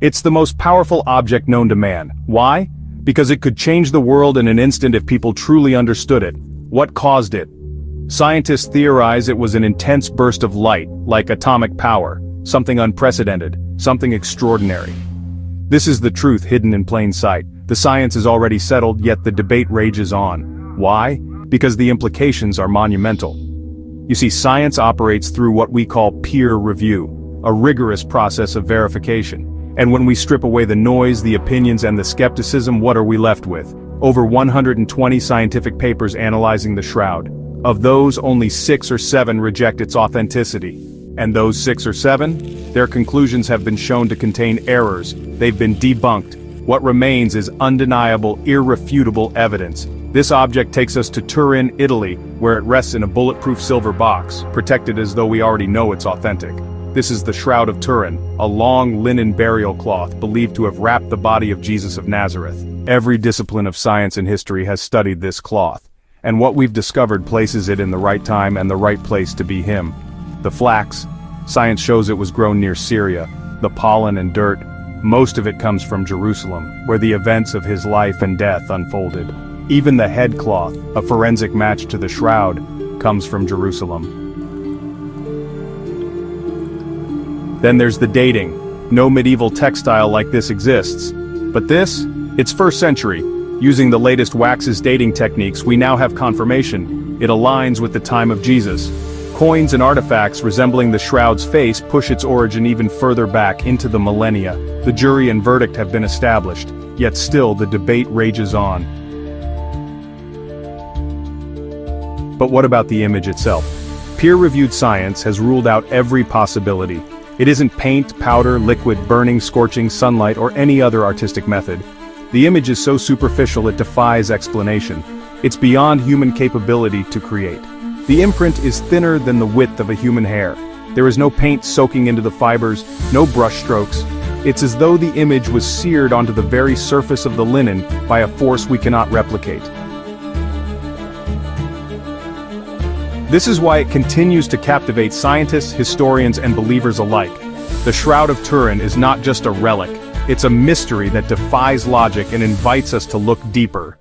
It's the most powerful object known to man. Why? Because it could change the world in an instant if people truly understood it. What caused it? Scientists theorize it was an intense burst of light, like atomic power, something unprecedented, something extraordinary. This is the truth hidden in plain sight. The science is already settled, yet the debate rages on. Why? Because the implications are monumental. You see, science operates through what we call peer review, a rigorous process of verification. And when we strip away the noise, the opinions and the skepticism, what are we left with? Over 120 scientific papers analyzing the shroud. Of those, only six or seven reject its authenticity. And those six or seven? Their conclusions have been shown to contain errors, they've been debunked. What remains is undeniable, irrefutable evidence. This object takes us to Turin, Italy, where it rests in a bulletproof silver box, protected as though we already know it's authentic. This is the Shroud of Turin, a long linen burial cloth believed to have wrapped the body of Jesus of Nazareth. Every discipline of science and history has studied this cloth, and what we've discovered places it in the right time and the right place to be him. The flax, science shows it was grown near Syria, the pollen and dirt, most of it comes from Jerusalem, where the events of his life and death unfolded. Even the head cloth, a forensic match to the shroud, comes from Jerusalem. Then there's the dating. No medieval textile like this exists. But this? It's first century. Using the latest WAXS dating techniques we now have confirmation. It aligns with the time of Jesus. Coins and artifacts resembling the shroud's face push its origin even further back into the millennia. The jury and verdict have been established, yet still the debate rages on. But what about the image itself? Peer-reviewed science has ruled out every possibility, it isn't paint, powder, liquid, burning, scorching, sunlight, or any other artistic method. The image is so superficial it defies explanation. It's beyond human capability to create. The imprint is thinner than the width of a human hair. There is no paint soaking into the fibers, no brush strokes. It's as though the image was seared onto the very surface of the linen by a force we cannot replicate. This is why it continues to captivate scientists, historians, and believers alike. The Shroud of Turin is not just a relic, it's a mystery that defies logic and invites us to look deeper.